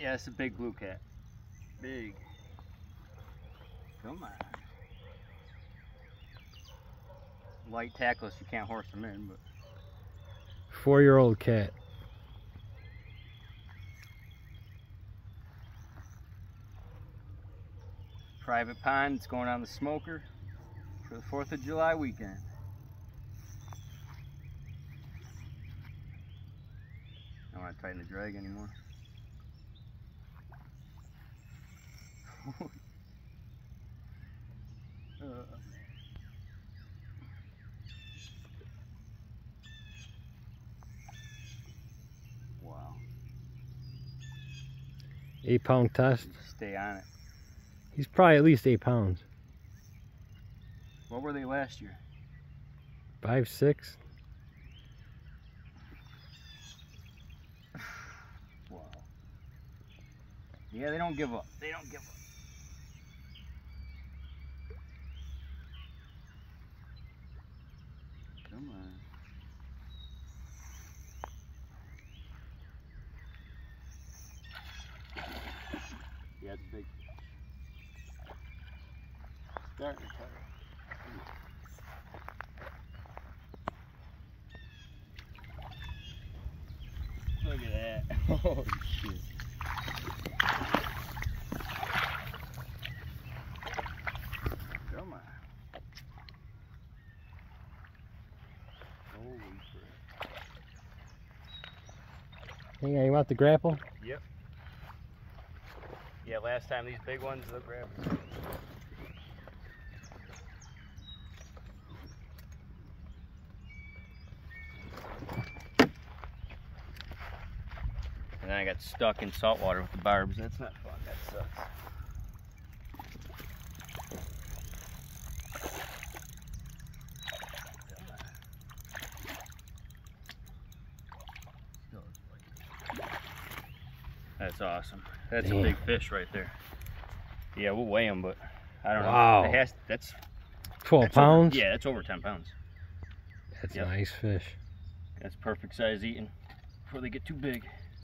Yeah, it's a big blue cat. Big. Come on. Light tackless, you can't horse them in, but Four-year-old cat. private pond. It's going on the smoker for the 4th of July weekend. I don't want to tighten the drag anymore. Uh, wow. Eight pound test. Stay on it. He's probably at least eight pounds. What were they last year? Five, six. Wow. Yeah, they don't give up. They don't give up. Come on. Yeah, it's big. Starting to it. Look at that. Oh shit. Come on. Hang on, you want the grapple? Yep. Yeah, last time these big ones, they'll grab. And then I got stuck in salt water with the barbs. That's not fun. That sucks. That's awesome. That's Damn. a big fish right there. Yeah, we'll weigh him, but I don't Wow. know. Has, that's 12 that's over- pounds? yeah, that's over 10 pounds. That's Yep. a nice fish. That's perfect size eating before they get too big.